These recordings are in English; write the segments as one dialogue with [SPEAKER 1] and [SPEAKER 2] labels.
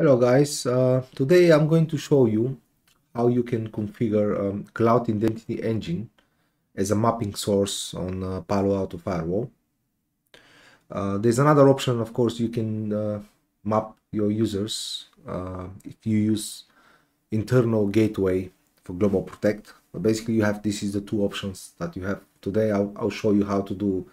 [SPEAKER 1] Hello guys, uh, today I'm going to show you how you can configure um, Cloud Identity Engine as a mapping source on uh, Palo Alto Firewall. Uh, there's another option, of course, you can uh, map your users uh, if you use internal gateway for GlobalProtect. But basically you have, this is the two options that you have today. I'll, I'll show you how to do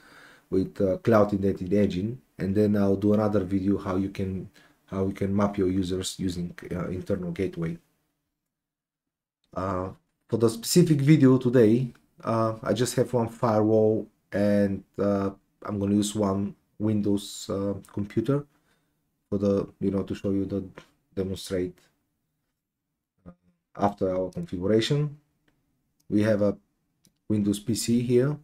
[SPEAKER 1] with uh, Cloud Identity Engine and then I'll do another video how you can how we can map your users using uh, internal gateway. Uh, for the specific video today, uh, I just have one firewall and uh, I'm going to use one Windows uh, computer for the, you know, to show you the demonstrate uh, after our configuration. We have a Windows PC here,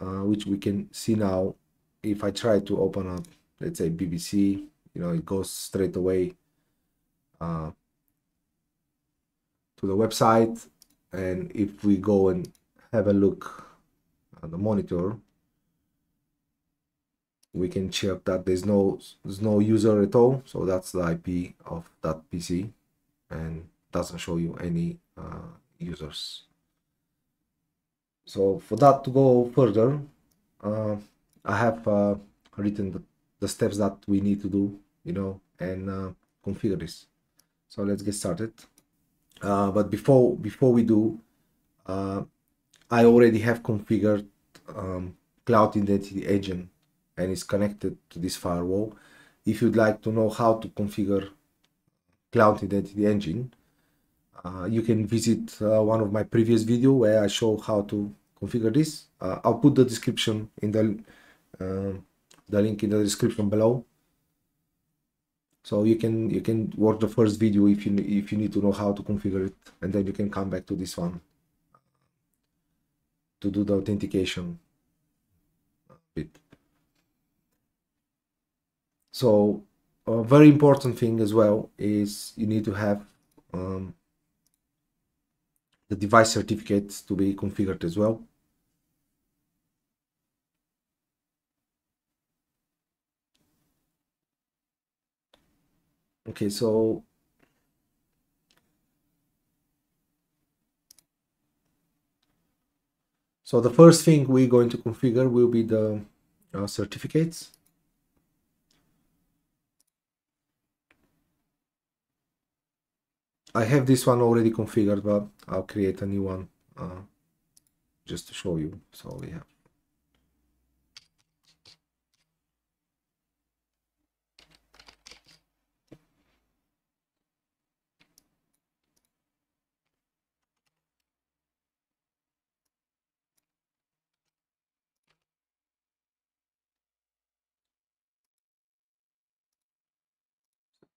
[SPEAKER 1] which we can see now if I try to open up, let's say BBC you know it goes straight away uh, to the website. And if we go and have a look at the monitor we can check that there's no there's no user at all. So that's the IP of that PC and doesn't show you any uh, users. So for that to go further uh, I have uh, written the, the steps that we need to do you know and uh, configure this. So let's get started. Uh, but before before we do uh, I already have configured um, cloud identity agent and it's connected to this firewall. If you'd like to know how to configure cloud identity engine uh, you can visit uh, one of my previous video where I show how to configure this. Uh, I'll put the description in the the link in the description below so you can you can watch the first video if you if you need to know how to configure it and then you can come back to this one to do the authentication bit. So a very important thing as well is you need to have um, the device certificates to be configured as well okay so so the first thing we're going to configure will be the uh, certificates. I have this one already configured but I'll create a new one uh, just to show you. So we have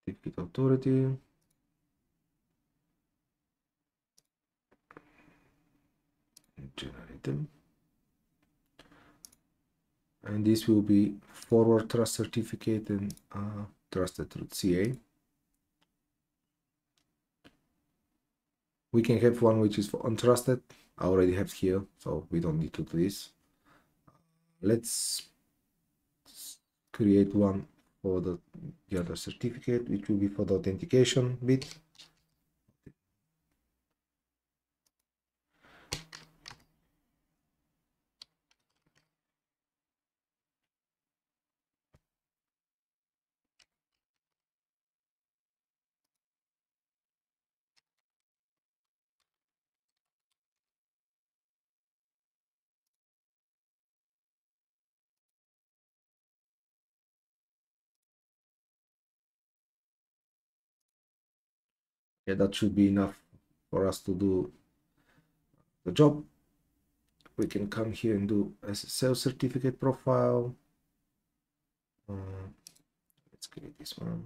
[SPEAKER 1] certificate authority. Generate and this will be forward trust certificate and uh, trusted root CA we can have one which is for untrusted. I already have here so we don't need to do this. Let's create one for the, the other certificate, which will be for the authentication bit. Yeah that should be enough for us to do the job. We can come here and do SSL certificate profile. Uh, let's create this one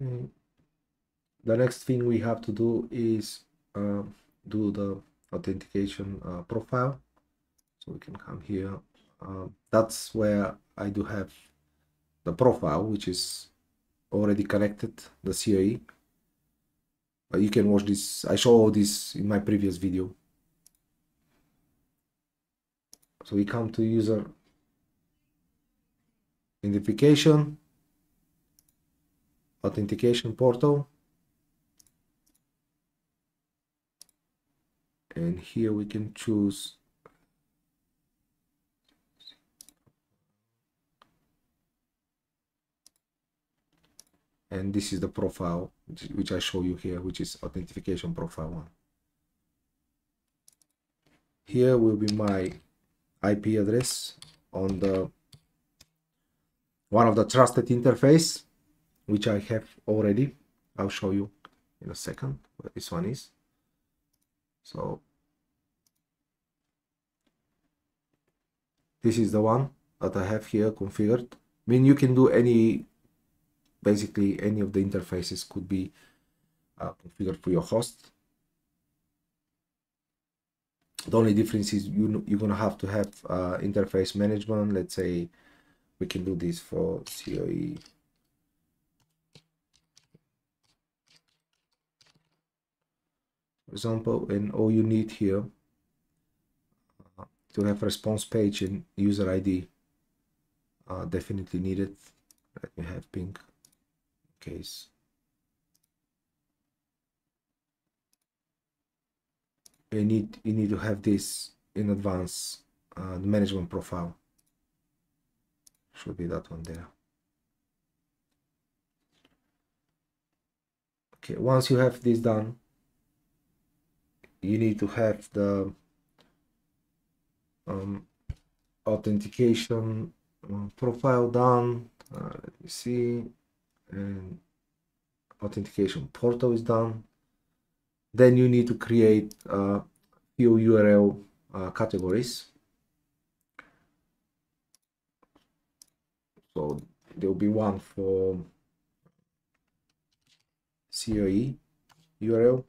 [SPEAKER 1] okay the next thing we have to do is uh, do the authentication uh, profile. So we can come here. Uh, that's where I do have the profile which is already connected the CIE you can watch this. I show all this in my previous video. So we come to user identification authentication portal. And here we can choose and this is the profile which I show you here which is authentication profile one. Here will be my IP address on the one of the trusted interface which I have already. I'll show you in a second what this one is. So this is the one that I have here configured. I mean you can do any basically any of the interfaces could be uh, configured for your host. The only difference is you you're gonna have to have uh, interface management. Let's say we can do this for CIE example and all you need here uh, to have response page and user ID uh, definitely needed let me have ping case. You need you need to have this in advance uh, the management profile. Should be that one there. Okay once you have this done you need to have the um, authentication uh, profile done uh, let me see and authentication portal is done. Then you need to create a few url uh, categories. So there will be one for CIE URL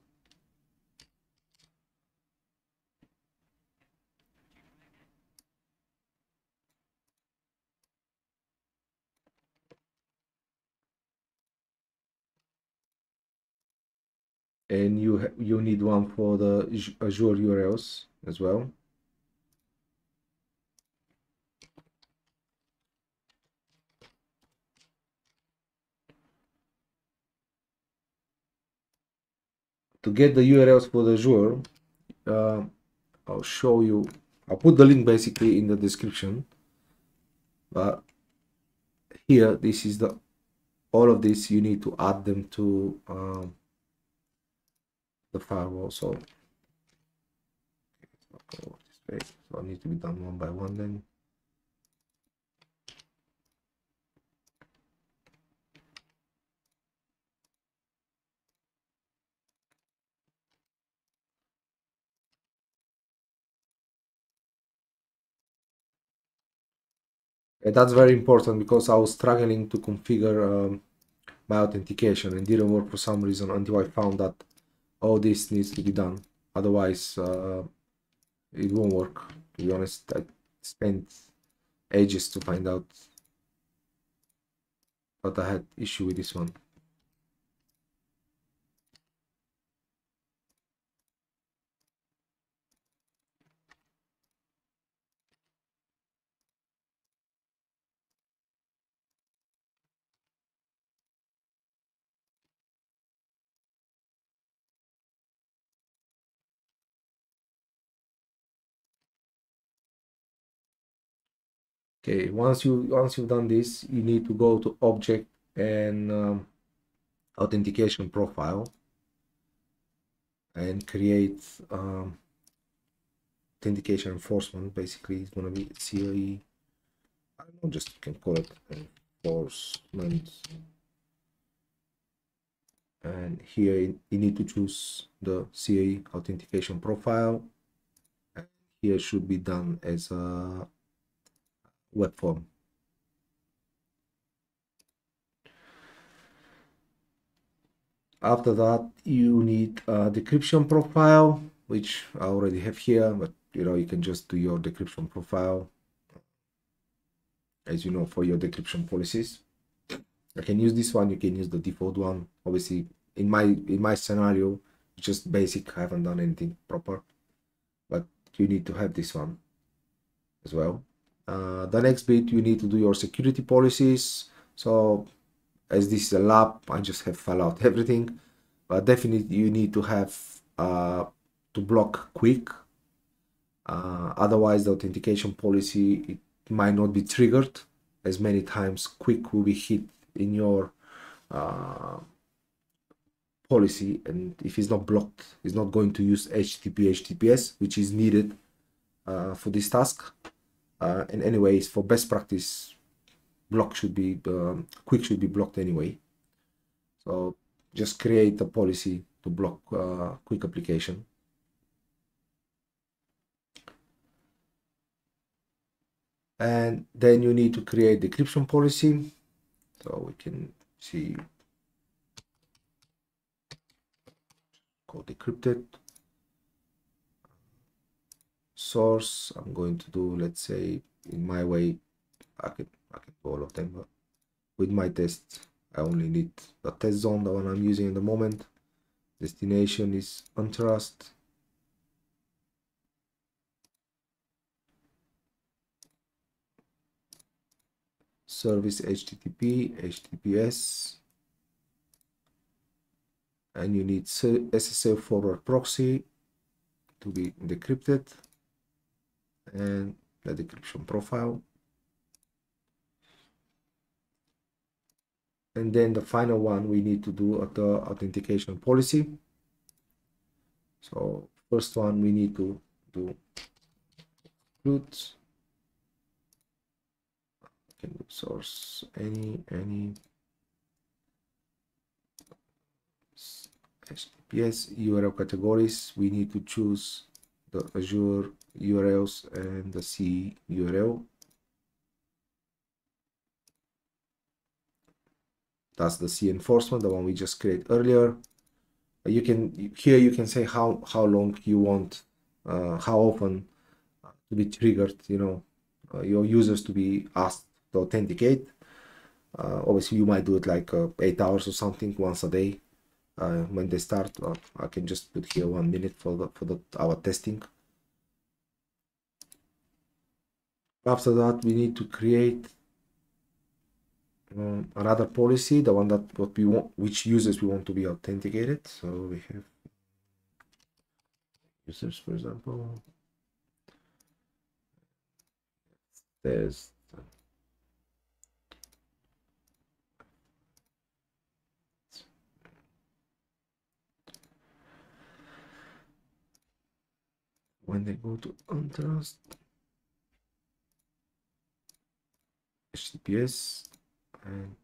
[SPEAKER 1] and you you need one for the Azure URLs as well. To get the URLs for the Azure, uh, I'll show you. I'll put the link basically in the description. But here, this is the all of this. You need to add them to. Um, the firewall. So so it needs to be done one by one then. And that's very important because I was struggling to configure um, my authentication and didn't work for some reason until I found that all this needs to be done. Otherwise uh, it won't work to be honest. I spent ages to find out but I had issue with this one okay once you once you've done this you need to go to object and um, authentication profile and create um, authentication enforcement. Basically it's going to be CIE I don't know just can call it enforcement. And here you need to choose the CIE authentication profile. And here should be done as a web form. After that, you need a decryption profile, which I already have here, but you know, you can just do your decryption profile. as you know for your decryption policies I can use this one you can use the default one obviously in my in my scenario just basic I haven't done anything proper but you need to have this one as well uh, the next bit you need to do your security policies. So as this is a lab I just have fill out everything. But definitely you need to have uh, to block QUIC. Uh, otherwise the authentication policy it might not be triggered. As many times QUIC will be hit in your uh, policy. And if it's not blocked it's not going to use http https which is needed uh, for this task uh, and anyways for best practice block should be um, QUIC should be blocked anyway. So just create a policy to block uh, QUIC application. And then you need to create decryption policy. So we can see code decrypted source. I'm going to do let's say in my way i can i can do all of them but with my test i only need the test zone the one i'm using at the moment. Destination is untrust service http https and you need ssl forward proxy to be decrypted Eh, and the decryption profile. And then the final one we need to do the authentication policy. So first one we need to do root. Can source any any HTTPS URL categories? We need to choose the Azure URLs and the C URL that's the C enforcement the one we just created earlier. You can here you can say how how long you want uh, how often to be triggered you know uh, your users to be asked to authenticate. Uh, obviously you might do it like uh, eight hours or something once a day uh, when they start I can just put here one minute for the for the our testing. After that we need to create um, another policy the one that what we want which users we want to be authenticated. So we have users for example. There's when they go to untrust https and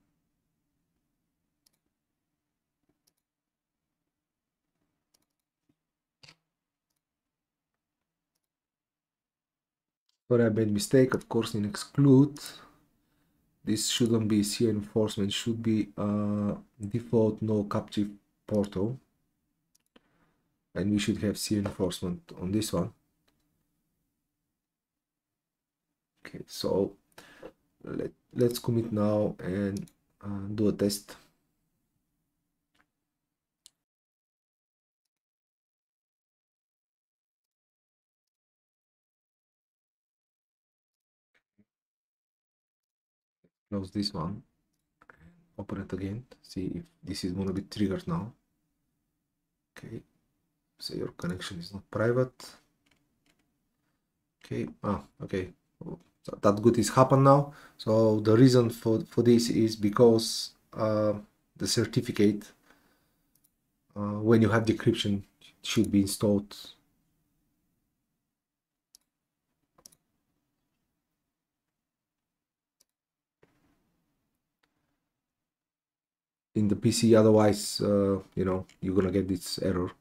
[SPEAKER 1] Sorry, I made mistake. Of course, in exclude, this shouldn't be C enforcement. Should be uh, default no captive portal, and we should have C enforcement on this one. Okay, so let let's commit now and uh, do a test. close this one open it again see if this is going to be triggered now. Okay so your connection is not private. Okay ah okay so that good is happened now. So the reason for for this is because uh, the certificate uh, when you have decryption should be installed. In the PC otherwise uh, you know you're gonna get this error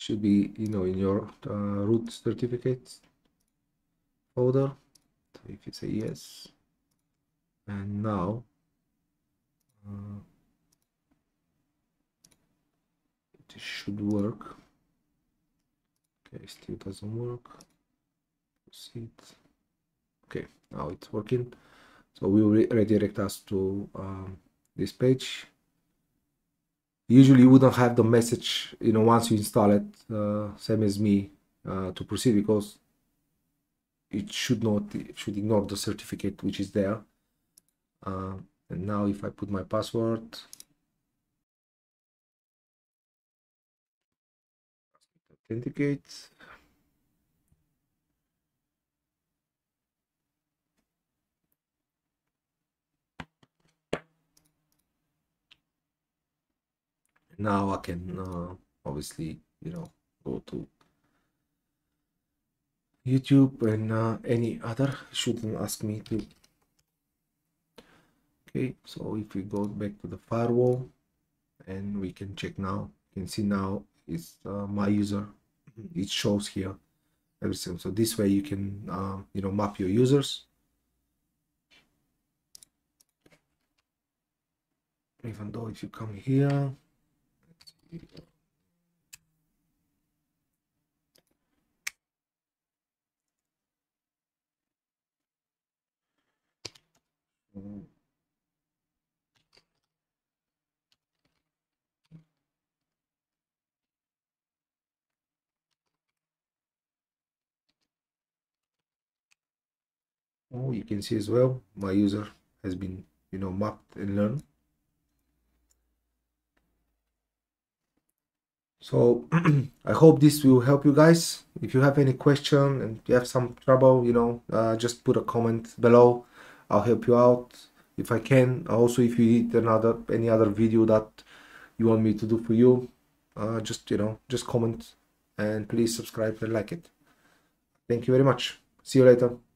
[SPEAKER 1] should be you know in your uh, root certificates folder. So if you say yes. And now uh, it should work. Okay still doesn't work. Proceed. Okay now it's working. So we will redirect us to um, this page usually you wouldn't have the message you know once you install it uh, same as me uh, to proceed because it should not it should ignore the certificate which is there. Uh, and now if I put my password. Authenticate now I can uh, obviously you know go to YouTube and uh, any other shouldn't ask me to. Okay so if we go back to the firewall and we can check now. You can see now it's uh, my user. It shows here everything. So this way you can uh, you know map your users. Even though if you come here Oh, you can see as well, my user has been, you know, mapped and learned. So I hope this will help you guys. If you have any question and you have some trouble, you know, uh, just put a comment below. I'll help you out if I can. Also, if you need another any other video that you want me to do for you, uh, just you know, just comment and please subscribe and like it. Thank you very much. See you later.